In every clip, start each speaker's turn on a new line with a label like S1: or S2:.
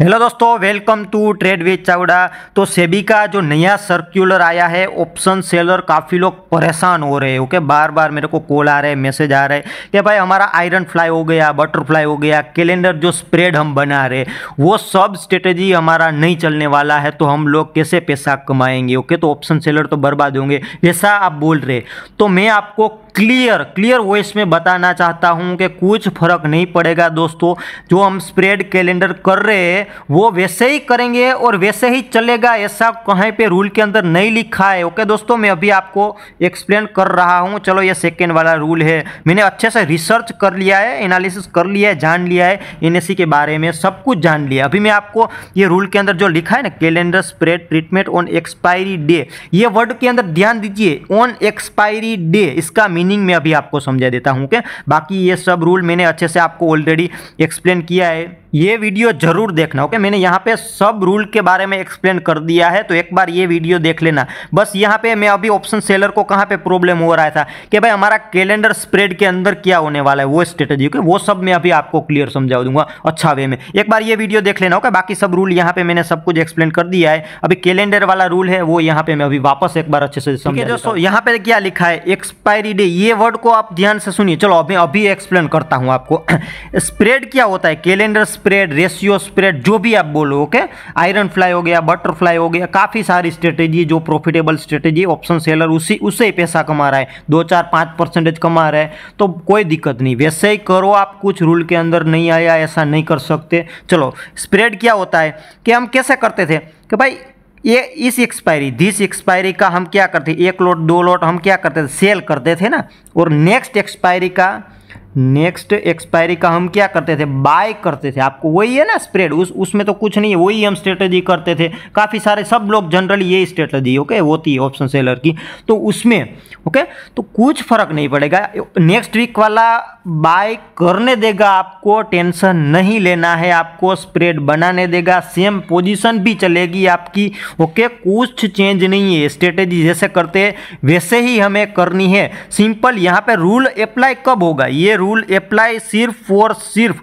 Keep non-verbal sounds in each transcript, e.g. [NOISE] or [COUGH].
S1: Hello दोस्तों welcome to trade with Chavda तो SEBI का जो नया सर्कुलर आया है ऑप्शन सेलर काफ़ी लोग परेशान हो रहे हैं ओके बार बार मेरे को कॉल आ रहे हैं मैसेज आ रहे हैं कि भाई हमारा आयरन फ्लाई हो गया बटरफ्लाई हो गया कैलेंडर जो स्प्रेड हम बना रहे वो सब स्ट्रेटेजी हमारा नहीं चलने वाला है तो हम लोग कैसे पैसा कमाएँगे ओके तो ऑप्शन सेलर तो बर्बाद होंगे, ऐसा आप बोल रहे तो मैं आपको क्लियर क्लियर वॉइस में बताना चाहता हूँ कि कुछ फ़र्क नहीं पड़ेगा दोस्तों, जो हम स्प्रेड कैलेंडर कर रहे हैं वो वैसे ही करेंगे और वैसे ही चलेगा, ऐसा कहीं पे रूल के अंदर नहीं लिखा है। ओके दोस्तों, मैं अभी आपको एक्सप्लेन कर रहा हूँ। चलो, ये सेकेंड वाला रूल है। मैंने अच्छे से रिसर्च कर लिया है एनालिसिस कर लिया है, जान लिया है एन के बारे में सब कुछ जान लिया अभी मैं आपको ये रूल के अंदर जो लिखा है ना calendar spread treatment on expiry day ये वर्ड के अंदर ध्यान दीजिए ऑन एक्सपायरी डे इसका मीनिंग मैं अभी आपको समझा देता हूँ। क्या बाकी ये सब रूल मैंने अच्छे से आपको ऑलरेडी एक्सप्लेन किया है। ये वीडियो ज़रूर देखना ओके? मैंने यहाँ पे सब रूल के बारे में एक्सप्लेन कर दिया है तो एक बार ये वीडियो देख लेना। बस यहाँ पे मैं अभी ऑप्शन सेलर को कहाँ पे प्रॉब्लम हो रहा था कि भाई हमारा कैलेंडर स्प्रेड के अंदर क्या होने वाला है वो स्ट्रेटेजी ओके? वो सब मैं अभी आपको क्लियर समझा दूँगा अच्छा वे में। एक बार ये वीडियो देख लेना ओके? बाकी सब रूल यहाँ पे मैंने सब कुछ एक्सप्लेन कर दिया है। अभी कैलेंडर वाला रूल है वो यहाँ पे मैं अभी वापस एक बार अच्छे से समझा दोस्तों यहाँ पे क्या लिखा है? एक्सपायरी डे ये वर्ड को आप ध्यान से सुनिए। चलो अभी अभी एक्सप्लेन करता हूँ आपको। [CLEARS THROAT] स्प्रेड क्या होता है? कैलेंडर स्प्रेड रेशियो स्प्रेड जो भी आप बोलो ओके आयरन फ्लाई हो गया बटरफ्लाई हो गया, काफ़ी सारी स्ट्रेटेजी जो प्रॉफिटेबल स्ट्रेटेजी ऑप्शन सेलर उसी उससे ही पैसा कमा रहा है। दो, चार, पाँच परसेंटेज कमा रहा है तो कोई दिक्कत नहीं। वैसे ही करो, आप कुछ रूल के अंदर नहीं आया ऐसा नहीं कर सकते। चलो स्प्रेड क्या होता है? कि हम कैसे करते थे? कि भाई, ये, इस एक्सपायरी दिस एक्सपायरी का हम क्या करते? एक लोट दो लोट हम क्या करते थे? सेल करते थे ना? और नेक्स्ट एक्सपायरी का नेक्स्ट एक्सपायरी का हम क्या करते थे? बाय करते थे। आपको वही है ना स्प्रेड उस, उसमें तो कुछ नहीं है। वही हम स्ट्रेटजी करते थे। काफ़ी सारे, सब लोग जनरली यही स्ट्रेटजी ओके होती है ऑप्शन सेलर की। तो उसमें ओके तो कुछ फ़र्क नहीं पड़ेगा। नेक्स्ट वीक वाला बाय करने देगा आपको। टेंशन नहीं लेना है आपको। स्प्रेड बनाने देगा। सेम पोजीशन भी चलेगी आपकी ओके कुछ चेंज नहीं है। स्ट्रेटेजी जैसे करते वैसे ही हमें करनी है। सिंपल यहाँ पे रूल अप्लाई कब होगा? ये रूल अप्लाई सिर्फ़ और सिर्फ़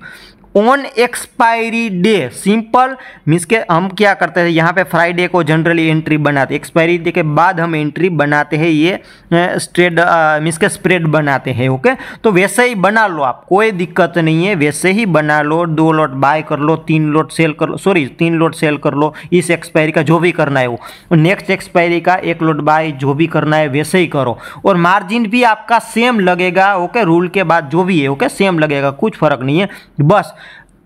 S1: on expiry day simple means के हम क्या करते हैं, यहाँ पे फ्राइडे को जनरली एंट्री बनाते एक्सपायरी डे के बाद हम एंट्री बनाते हैं, ये स्ट्रेड मीन्स के स्प्रेड बनाते हैं ओके तो वैसे ही बना लो आप, कोई दिक्कत नहीं है, वैसे ही बना लो, दो लोट बाय कर लो, तीन लोट सेल कर लो सॉरी तीन लोट सेल कर लो, इस एक्सपायरी का जो भी करना है वो। नेक्स्ट एक्सपायरी का एक लोट बाय जो भी करना है, वैसे ही करो। और मार्जिन भी आपका सेम लगेगा ओके रूल के बाद जो भी है ओके सेम लगेगा, कुछ फ़र्क नहीं है। बस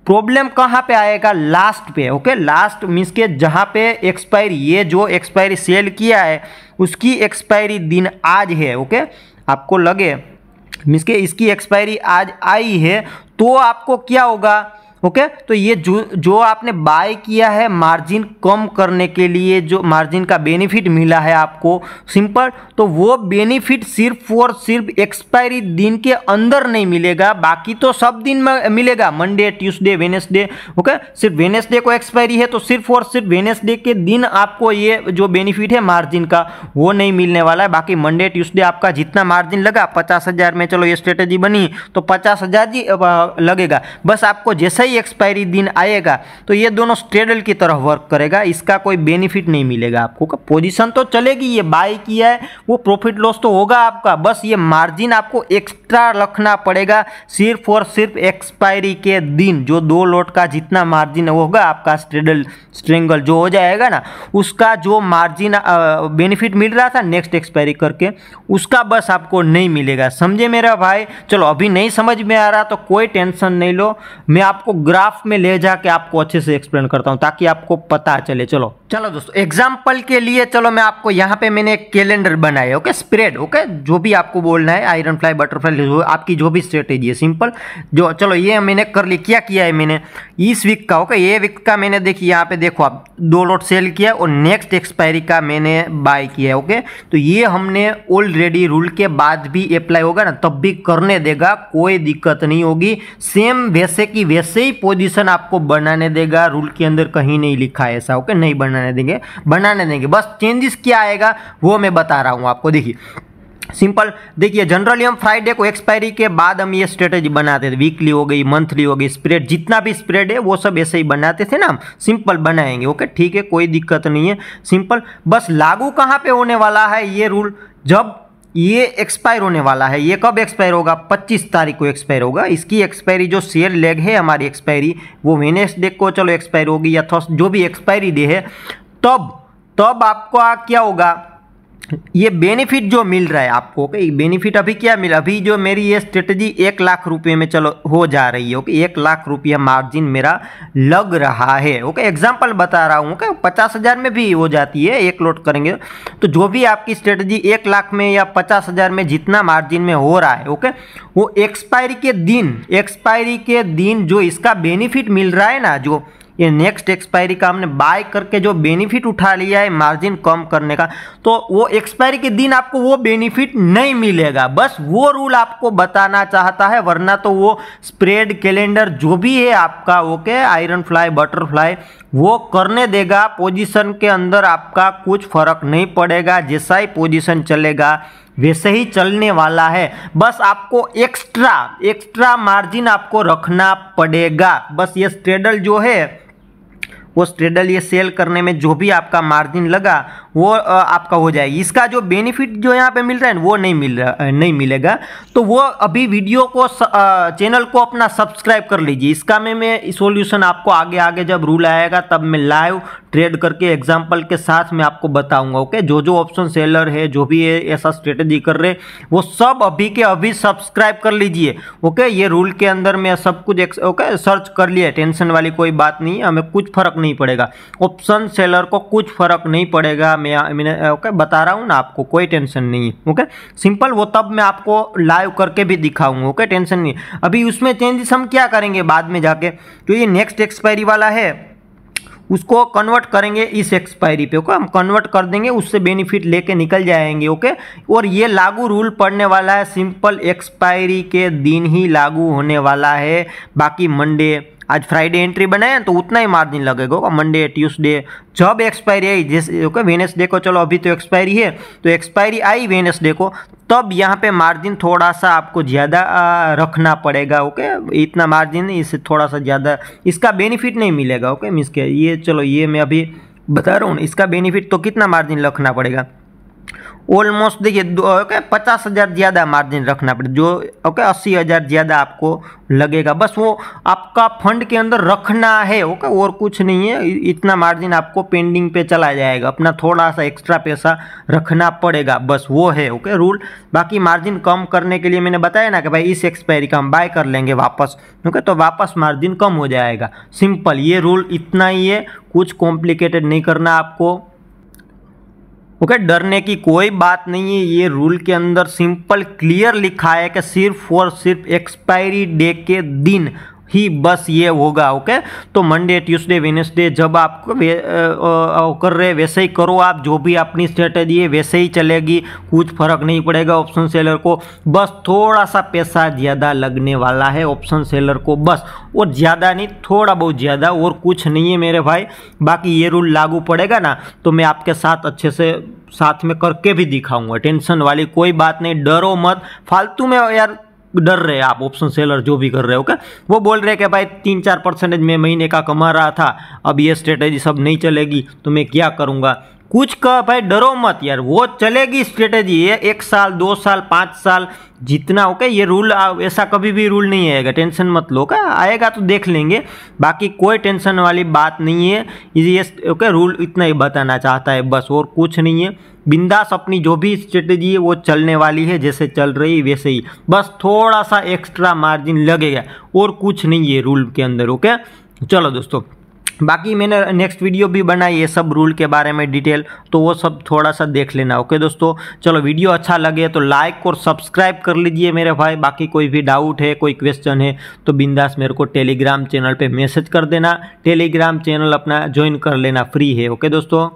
S1: प्रॉब्लम कहाँ पे आएगा? लास्ट पे, ओके? लास्ट मीन्स के जहाँ पे एक्सपायरी, ये जो एक्सपायरी सेल किया है, उसकी एक्सपायरी दिन आज है, ओके? आपको लगे? मीन्स के इसकी एक्सपायरी आज आई है तो आपको क्या होगा? ओके? तो ये जो जो आपने बाय किया है मार्जिन कम करने के लिए जो मार्जिन का बेनिफिट मिला है आपको सिंपल तो वो बेनिफिट सिर्फ़ और सिर्फ़ एक्सपायरी दिन के अंदर नहीं मिलेगा, बाकी तो सब दिन में मिलेगा मंडे ट्यूसडे वेनेसडे ओके? सिर्फ़ वेनेसडे को एक्सपायरी है तो सिर्फ़ और सिर्फ़ वेनेसडे के दिन आपको ये जो बेनिफिट है मार्जिन का, वो नहीं मिलने वाला है, बाकी मंडे ट्यूसडे आपका जितना मार्जिन लगा, पचास में चलो ये स्ट्रेटेजी बनी तो पचास लगेगा। बस आपको जैसा ही एक्सपायरी दिन आएगा तो ये दोनों स्ट्रेडल की तरह वर्क करेगा, इसका कोई बेनिफिट नहीं मिलेगा आपको। का पोजीशन तो चलेगी, ये बाय किया है, वो प्रॉफिट लॉस तो होगा आपका, बस ये मार्जिन आपको एक्स्ट्रा रखना पड़ेगा सिर्फ़ और सिर्फ़ एक्सपायरी के दिन, जो दो लोट का जितना मार्जिन होगा आपका स्ट्रेडल स्ट्रेंगल जो हो जाएगा ना, उसका जो मार्जिन बेनिफिट मिल रहा था नेक्स्ट एक्सपायरी करके, उसका बस आपको नहीं मिलेगा। समझे मेरा भाई? चलो, अभी नहीं समझ में आ रहा तो कोई टेंशन नहीं लो। मैं आपको ग्राफ में ले जाके आपको अच्छे से एक्सप्लेन करता हूँ ताकि आपको पता चले। चलो। चलो दोस्तों एग्ज़ाम्पल के लिए चलो मैं आपको यहाँ पे मैंने एक कैलेंडर बनाया है ओके स्प्रेड ओके जो भी आपको बोलना है आयरन फ्लाई बटरफ्लाई जो आपकी जो भी स्ट्रेटेजी है सिंपल जो, चलो ये मैंने कर ली, क्या किया है मैंने? इस वीक का ओके ये वीक का मैंने देखिए यहाँ पे देखो, आप दो लोट सेल किया और नेक्स्ट एक्सपायरी का मैंने बाय किया है ओके तो ये हमने ऑलरेडी रूल के बाद भी अप्लाई होगा ना, तब भी करने देगा, कोई दिक्कत नहीं होगी। सेम वैसे की वैसे ही पोजिशन आपको बनाने देगा रूल के अंदर कहीं नहीं लिखा है ऐसा ओके नहीं बनाने देंगे, बनाने देंगे। बस चेंजेस क्या आएगा, वो मैं बता रहा हूँ आपको। देखिए सिंपल देखिए जनरली हम फ्राइडे को एक्सपायरी के बाद हम ये स्ट्रेटेजी बनाते थे। वीकली हो गई मंथली हो गई स्प्रेड जितना भी स्प्रेड है, वो सब ऐसे ही बनाते थे ना सिंपल बनाएँगे ओके ठीक है, कोई दिक्कत नहीं है। सिंपल बस लागू कहाँ पे होने वाला है, ये रूल जब ये एक्सपायर होने वाला है। ये कब एक्सपायर होगा? 25 तारीख को एक्सपायर होगा। इसकी एक्सपायरी जो शेयर लेग है हमारी एक्सपायरी वो वेनेसडे को चलो एक्सपायर होगी या थर्स जो भी एक्सपायरी डे है, तब तब आपको क्या होगा? ये बेनिफिट जो मिल रहा है आपको ओके बेनिफिट अभी क्या मिला? अभी जो मेरी ये स्ट्रेटजी एक लाख रुपए में चलो, हो जा रही है ओके एक लाख रुपया मार्जिन मेरा लग रहा है ओके एग्जांपल बता रहा हूँ ओके पचास हज़ार में भी हो जाती है, एक लोड करेंगे। तो जो भी आपकी स्ट्रेटजी एक लाख में या पचास हज़ार में जितना मार्जिन में हो रहा है ओके वो एक्सपायरी के दिन एक्सपायरी के दिन जो इसका बेनिफिट मिल रहा है ना, जो ये नेक्स्ट एक्सपायरी का हमने बाय करके जो बेनिफिट उठा लिया है मार्जिन कम करने का तो वो एक्सपायरी के दिन आपको वो बेनिफिट नहीं मिलेगा। बस वो रूल आपको बताना चाहता है, वरना तो वो स्प्रेड कैलेंडर जो भी है आपका ओके आयरन फ्लाई बटरफ्लाई वो करने देगा। पोजीशन के अंदर आपका कुछ फ़र्क नहीं पड़ेगा, जैसा ही पोजीशन चलेगा, वैसे ही चलने वाला है। बस आपको एक्स्ट्रा एक्स्ट्रा मार्जिन आपको रखना पड़ेगा। बस ये स्ट्रेडल जो है वो स्ट्रेडल ये सेल करने में जो भी आपका मार्जिन लगा वो आपका हो जाएगी। इसका जो बेनिफिट जो यहाँ पे मिल रहा है, वो नहीं मिल रहा नहीं मिलेगा। तो वो अभी वीडियो को चैनल को अपना सब्सक्राइब कर लीजिए। इसका में, मैं सॉल्यूशन आपको आगे आगे जब रूल आएगा, तब मैं लाइव ट्रेड करके एग्ज़ाम्पल के साथ मैं आपको बताऊँगा ओके जो जो ऑप्शन सेलर है, जो भी ऐसा स्ट्रेटेजी कर रहे, वो सब अभी के अभी सब्सक्राइब कर लीजिए ओके ये रूल के अंदर मैं सब कुछ ओके सर्च कर लिया टेंशन वाली कोई बात नहीं हमें कुछ फ़र्क नहीं पड़ेगा। ऑप्शन सेलर को कुछ फ़र्क नहीं पड़ेगा मैं मैंने ओके, बता रहा हूँ ना आपको, कोई टेंशन नहीं है, ओके? सिंपल वो तब मैं आपको लाइव करके भी दिखाऊँगा, ओके? टेंशन नहीं अभी उसमें चेंजेस हम क्या करेंगे बाद में जाके? तो ये नेक्स्ट एक्सपायरी वाला है, उसको कन्वर्ट करेंगे इस एक्सपायरी पे, ओके? हम कन्वर्ट कर देंगे, उससे बेनिफिट लेके निकल जाएँगे, ओके? और ये लागू रूल पड़ने वाला है सिंपल एक्सपायरी के दिन ही लागू होने वाला है, बाकी मंडे आज फ्राइडे एंट्री बनाए तो उतना ही मार्जिन लगेगा मंडे ट्यूसडे जब एक्सपायरी आई, जैसे, ओके वेनेसडे को, चलो, अभी तो एक्सपायरी है तो एक्सपायरी आई वेनेसडे को, तब यहाँ पे मार्जिन थोड़ा सा आपको ज़्यादा रखना पड़ेगा, ओके? इतना मार्जिन इससे थोड़ा सा ज़्यादा, इसका बेनिफिट नहीं मिलेगा, ओके? मीस के ये, चलो, ये मैं अभी बता रहा हूँ, इसका बेनिफिट तो कितना मार्जिन रखना पड़ेगा? ऑलमोस्ट देखिए ओके, पचास हज़ार ज़्यादा मार्जिन रखना पड़े, जो, ओके, अस्सी हज़ार ज़्यादा आपको लगेगा। बस वो आपका फंड के अंदर रखना है, ओके, और कुछ नहीं है इतना मार्जिन आपको पेंडिंग पे चला जाएगा। अपना थोड़ा सा एक्स्ट्रा पैसा रखना पड़ेगा, बस वो है, ओके रूल बाकी मार्जिन कम करने के लिए मैंने बताया ना कि भाई इस एक्सपायरी का हम बाय कर लेंगे वापस, ओके तो वापस मार्जिन कम हो जाएगा। सिंपल ये रूल इतना ही है, कुछ कॉम्प्लिकेटेड नहीं करना आपको। ओके okay, डरने की कोई बात नहीं है। ये रूल के अंदर सिंपल क्लियर लिखा है कि सिर्फ़ और सिर्फ़ एक्सपायरी डे के दिन ही बस ये होगा ओके? तो मंडे ट्यूसडे वेनेसडे जब आप वे, आ, आ, कर रहे वैसे ही करो आप जो भी अपनी स्ट्रेटेजी है वैसे ही चलेगी कुछ फ़र्क नहीं पड़ेगा ऑप्शन सेलर को। बस थोड़ा सा पैसा ज़्यादा लगने वाला है ऑप्शन सेलर को बस। और ज़्यादा नहीं थोड़ा बहुत ज़्यादा और कुछ नहीं है मेरे भाई। बाकी ये रूल लागू पड़ेगा ना तो मैं आपके साथ अच्छे से साथ में करके भी दिखाऊँगा टेंशन वाली कोई बात नहीं डरो मत। फालतू में यार डर रहे आप ऑप्शन सेलर जो भी कर रहे हो क्या वो बोल रहे हैं कि भाई तीन चार परसेंटेज में महीने का कमा रहा था, अब ये स्ट्रेटेजी सब नहीं चलेगी तो मैं क्या करूँगा? कुछ का भाई, डरो मत यार। वो चलेगी स्ट्रेटेजी ये, एक साल, दो साल, पाँच साल, जितना ओके ये रूल ऐसा कभी भी रूल नहीं आएगा। टेंशन मत लो का, आएगा तो देख लेंगे। बाकी कोई टेंशन वाली बात नहीं है। ये ओके रूल इतना ही बताना चाहता है, बस, और कुछ नहीं है। बिंदास अपनी जो भी स्ट्रेटेजी है, वो चलने वाली है, जैसे चल रही, वैसे ही। बस थोड़ा सा एक्स्ट्रा मार्जिन लगेगा, और कुछ नहीं है रूल के अंदर, ओके? चलो दोस्तों बाकी मैंने नेक्स्ट वीडियो भी बनाई है सब रूल के बारे में डिटेल तो वो सब थोड़ा सा देख लेना ओके दोस्तों? चलो वीडियो अच्छा लगे तो लाइक और सब्सक्राइब कर लीजिए मेरे भाई, बाकी कोई भी डाउट है, कोई क्वेश्चन है तो बिंदास मेरे को टेलीग्राम चैनल पर मैसेज कर देना। टेलीग्राम चैनल अपना ज्वाइन कर लेना फ्री है ओके दोस्तों?